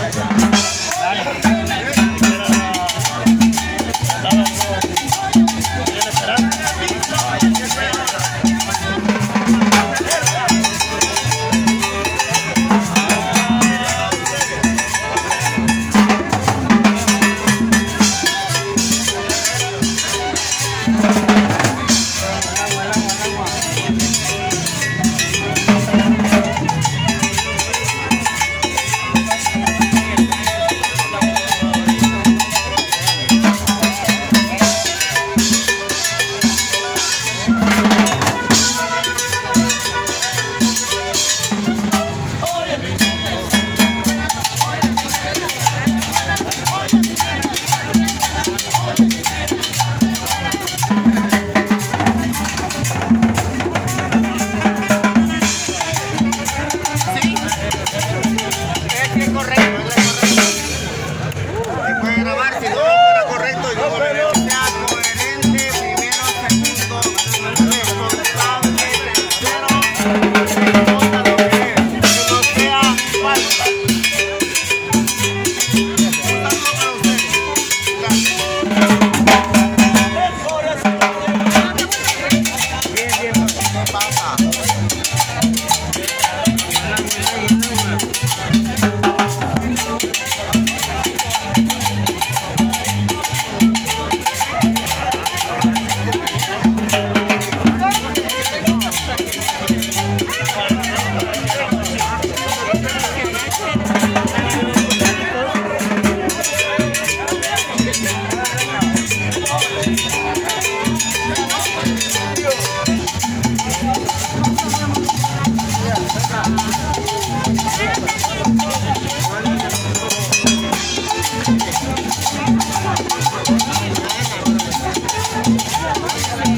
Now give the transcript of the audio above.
나이. Gracias.